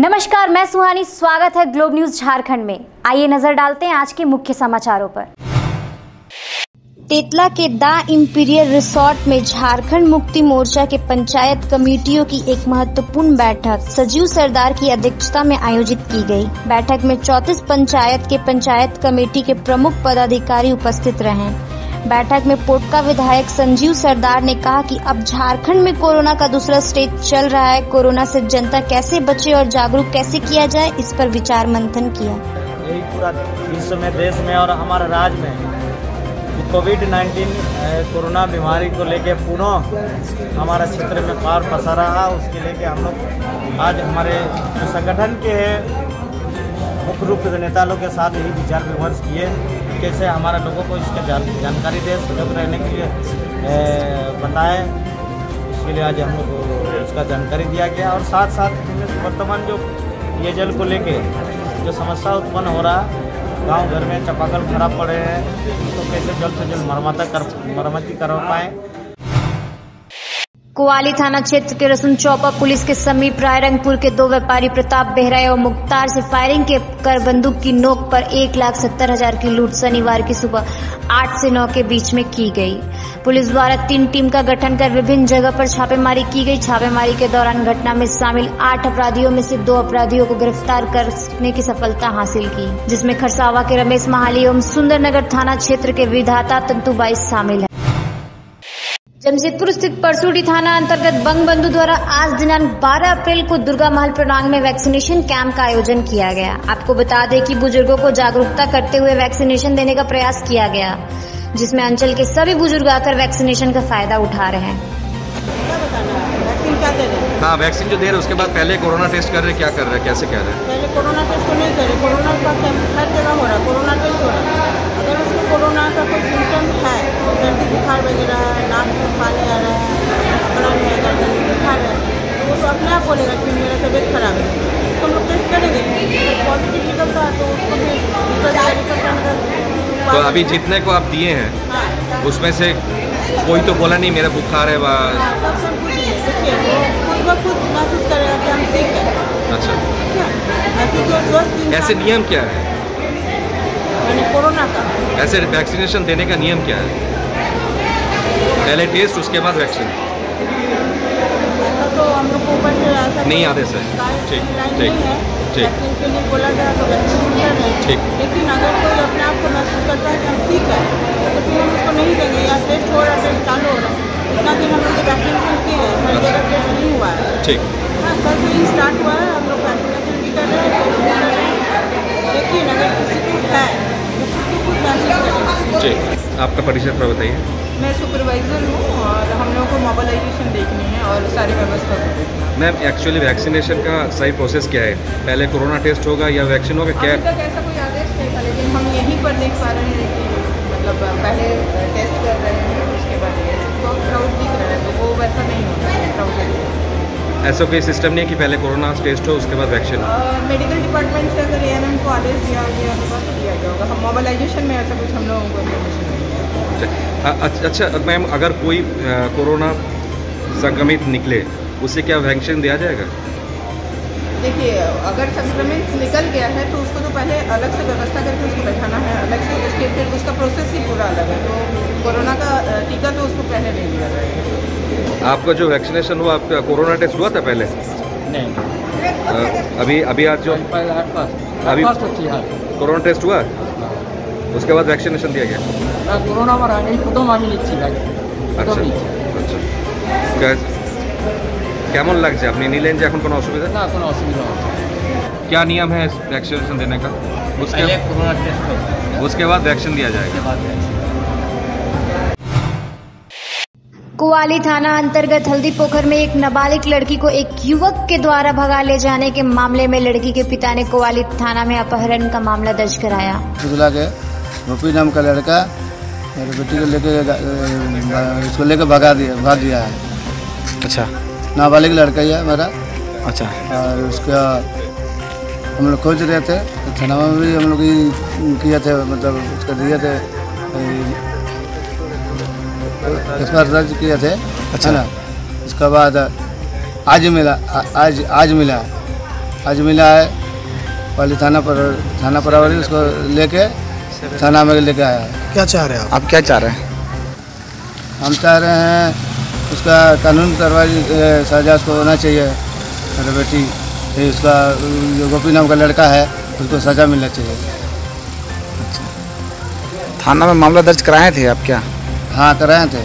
नमस्कार, मैं सुहानी। स्वागत है ग्लोब न्यूज़ झारखंड में। आइए नज़र डालते हैं आज के मुख्य समाचारों पर। तेतला के दा इम्पीरियल रिसोर्ट में झारखंड मुक्ति मोर्चा के पंचायत कमेटियों की एक महत्वपूर्ण बैठक सजीव सरदार की अध्यक्षता में आयोजित की गई। बैठक में 34 पंचायत के पंचायत कमेटी के प्रमुख पदाधिकारी उपस्थित रहे। बैठक में पोटका विधायक संजीव सरदार ने कहा कि अब झारखंड में कोरोना का दूसरा स्टेज चल रहा है। कोरोना से जनता कैसे बचे और जागरूक कैसे किया जाए, इस पर विचार मंथन किया। यही पूरा विश्व में देश में और हमारे राज्य में कोविड 19 कोरोना बीमारी को लेके पुनः हमारा क्षेत्र में पार पसारा है। उसके लेके हम लोग आज हमारे संगठन के मुख्य रूप से नेता लोग के साथ यही विचार विमर्श किए। कैसे हमारा लोगों को इसके जान, जानकारी दे सजग रहने के लिए बताए। इसके लिए आज हम लोग उसका जानकारी दिया गया और साथ साथ वर्तमान जो पेयजल को लेके जो समस्या उत्पन्न हो रहा गाँव घर में चपाकल खराब पड़े हैं उसको कैसे जल्द से जल्द मरम्मत कर मरम्मति करवा पाएँ? कुआली थाना क्षेत्र के रसुन चौपा पुलिस के समीप रायरंगपुर के दो व्यापारी प्रताप बेहरा एवं मुख्तार से फायरिंग के कर बंदूक की नोक पर एक लाख सत्तर हज़ार की लूट शनिवार की सुबह आठ से नौ के बीच में की गई। पुलिस द्वारा तीन टीम का गठन कर विभिन्न जगह पर छापेमारी की गई। छापेमारी के दौरान घटना में शामिल आठ अपराधियों में से दो अपराधियों को गिरफ़्तार करने की सफलता हासिल की, जिसमें खरसावा के रमेश महाली एवं सुंदरनगर थाना क्षेत्र के विधाता तंतुबाई शामिल है। जमशेदपुर स्थित परसूडी थाना अंतर्गत बंग बंधु द्वारा आज दिनांक 12 अप्रैल को दुर्गा महल प्रणांग में वैक्सीनेशन कैंप का आयोजन किया गया। आपको बता दें कि बुज़ुर्गों को जागरूकता करते हुए वैक्सीनेशन देने का प्रयास किया गया जिसमें अंचल के सभी बुज़ुर्ग आकर वैक्सीनेशन का फ़ायदा उठा रहे हैं। हाँ? वैक्सीन जो दे रहे उसके बाद पहले कोरोना टेस्ट कर रहे क्या कर रहे हैं कैसे कह रहे हैं? पहले कोरोना टेस्ट तो नहीं करे कोरोना का हर जगह हो रहा है? कोरोना टेस्ट हो रहा है। अगर उसको कोरोना का कोई सिम्टम है। सर्दी बुखार वगैरह है नाक में पानी आ रहा है अपना में में बुखार है तो वो तो अपने आप बोलेगा कि मेरा तबीयत खराब है। उसको हम लोग टेस्ट करेंगे। अगर पॉजिटिव निकलता है तो उसको फिर दूसरा तो अभी जितने को आप दिए हैं हाँ। उसमें से कोई तो बोला नहीं मेरा बुखार है वा हाँ, सब सब कुछ देखिए वो खुद महसूस करेगा कि हम ठीक है। अच्छा। ऐसे नियम क्या है? कोरोना का। ऐसे वैक्सीनेशन देने का नियम क्या है? पहले टेस्ट उसके बाद वैक्सीन तो हम लोग ऊपर से नहीं आते सर ठीक ठीक ठीक। के लिए बोला गया तो वैक्सीन हैं। ठीक। लेकिन अगर कोई अपने आप को महसूस करता है कि हम ठीक है तो फिर हम उसको नहीं देंगे या टेस्ट हो रहा है टेस्ट चालू हो रहा है। इतना दिन हम लोग वैक्सीनेशन किए हैं हर जगह टेस्ट नहीं हुआ है। ठीक। हाँ कल से ही स्टार्ट हुआ है। हम लोग वैक्सीनेशन भी कर रहे हैं टेस्ट भी कर रहे हैं लेकिन अगर किसी को है तो खुद को खुद ठीक आपका परिचय थोड़ा बताइए। मैं सुपरवाइज़र हूँ और हम लोगों को मोबालाइजेशन देखनी है और सारी व्यवस्था को मैम एक्चुअली वैक्सीनेशन का सही प्रोसेस क्या है? पहले कोरोना टेस्ट होगा या वैक्सीन होगा क्या तक ऐसा कोई आदेश नहीं था लेकिन हम यहीं पर देख पा रहे हैं कि मतलब पहले टेस्ट कर रहे हैं उसके बाद ये तो क्राउड दिख रहा है तो वो वैसा नहीं होता है क्राउड ऐसा कोई सिस्टम नहीं है कि पहले कोरोना टेस्ट हो उसके बाद वैक्सीन मेडिकल डिपार्टमेंट से अगर ए को आदेश दिया गया होगा तो दिया गया होगा। हम मोबालाइजेशन में ऐसा कुछ हम लोगों को अच्छा अच्छा मैम अगर कोई कोरोना संक्रमित निकले उसे क्या वैक्सीन दिया जाएगा? देखिए अगर संक्रमित निकल तो पहले अलग से व्यवस्था करके उसको बैठाना है अलग से उसके फिर उसका प्रोसेस ही पूरा अलग है तो कोरोना का अ, टीका तो उसको पहले नहीं दिया जाएगा आपका जो वैक्सीनेशन हुआ आपका कोरोना टेस्ट हुआ था पहले नहीं अ, अभी अभी आज जो अभी कोरोना टेस्ट हुआ उसके बाद वैक्सीनेशन दिया गया করোনা আমার আগে প্রথম আমি নিচ্ছি ভাই প্রথম আচ্ছা নিচ্ছি আচ্ছা কা- কেমন লাগছে আপনি নিলেন যে এখন কোনো অসুবিধা না কোনো অসুবিধা হবে না। क्या नियम है इस वैक्सीनेशन देने का? उसके कोरोना टेस्ट उसके बाद वैक्सीन दिया जाएगा। कुआली थाना अंतर्गत हल्दी पोखर में एक नाबालिग लड़की को एक युवक के द्वारा भगा ले जाने के मामले में लड़की के पिता ने कुआली थाना में अपहरण का मामला दर्ज कराया। शुक्ला के रूपी नाम का लड़का मेरे बेटी को लेके अ, इसको लेके भगा दिया भाग गया है। अच्छा। नाबालिग लड़का ही है मेरा अच्छा। और उसका हम लोग खोज रहे थे तो थाना में भी हम लोग किए थे मतलब उसका दिए थे इस बार दर्ज किए थे अच्छा। ना? उसके बाद आज मिला आ- आज आज मिला आज मिला है पहले थाना पर थाना प्रभारी उसको लेके थाना में लेके आया है। क्या चाह रहे हैं आप? क्या चाह रहे हैं? हम चाह रहे हैं उसका कानून कार्रवाई सजा उसको होना चाहिए मेरे बेटी। ये उसका जो गोपी नाम का लड़का है उसको सजा मिलना चाहिए। अच्छा थाना में मामला दर्ज कराए थे आप क्या? हाँ कराए थे।